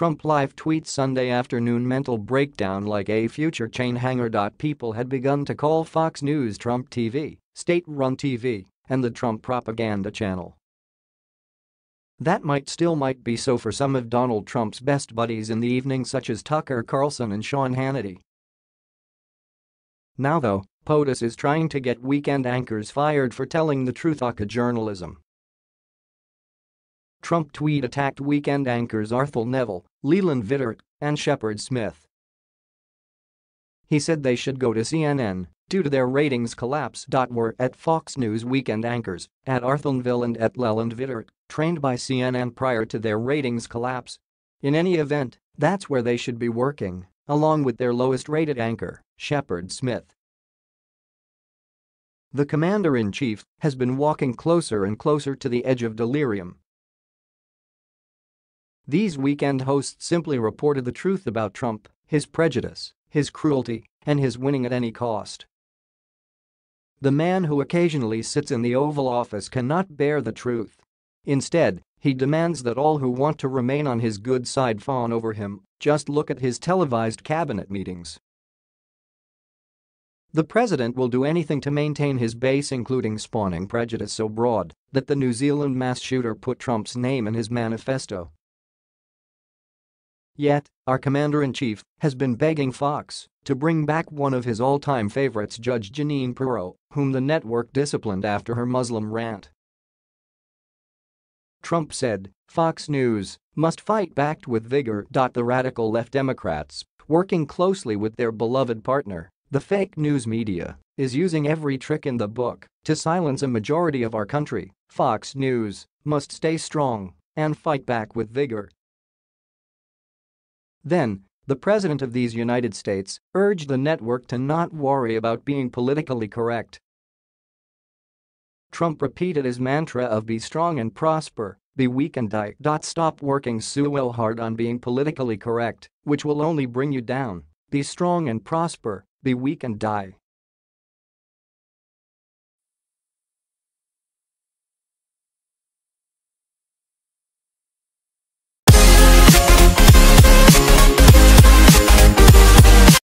Trump live tweets Sunday afternoon mental breakdown like a future chain hanger. People had begun to call Fox News Trump TV, state-run TV, and the Trump propaganda channel. That might still might be so for some of Donald Trump's best buddies in the evening such as Tucker Carlson and Sean Hannity. Now though, POTUS is trying to get weekend anchors fired for telling the truth aka journalism. Trump tweet attacked weekend anchors Arthel Neville, Leland Vittert, and Shepard Smith. He said they should go to CNN due to their ratings collapse. Were at Fox News weekend anchors at Arthel Neville and at Leland Vittert, trained by CNN prior to their ratings collapse. In any event, that's where they should be working, along with their lowest-rated anchor, Shepard Smith. The commander-in-chief has been walking closer and closer to the edge of delirium. These weekend hosts simply reported the truth about Trump, his prejudice, his cruelty, and his winning at any cost. The man who occasionally sits in the Oval Office cannot bear the truth. Instead, he demands that all who want to remain on his good side fawn over him, just look at his televised cabinet meetings. The president will do anything to maintain his base including spawning prejudice so broad that the New Zealand mass shooter put Trump's name in his manifesto. Yet, our commander-in-chief has been begging Fox to bring back one of his all-time favorites Judge Jeanine Pirro, whom the network disciplined after her Muslim rant. Trump said, Fox News must fight back with vigor. The radical left Democrats, working closely with their beloved partner, the fake news media, is using every trick in the book to silence a majority of our country. Fox News must stay strong and fight back with vigor. Then, the president of these United States urged the network to not worry about being politically correct. Trump repeated his mantra of be strong and prosper, be weak and die. Stop working so hard on being politically correct, which will only bring you down. Be strong and prosper, be weak and die.